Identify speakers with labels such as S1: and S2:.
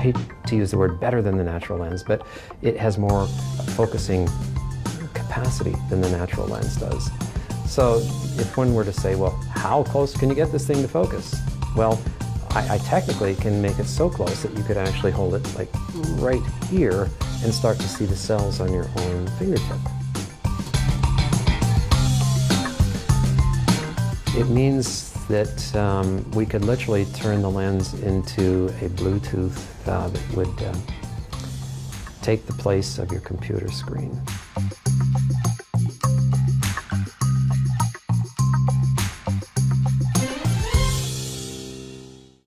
S1: hate to use the word better than the natural lens, but it has more focusing capacity than the natural lens does. So if one were to say, well, how close can you get this thing to focus? Well, I, I, technically can make it so close that you could actually hold it like right here and start to see the cells on your own fingertip. It means that um, we could literally turn the lens into a Bluetooth uh, that would uh, take the place of your computer screen.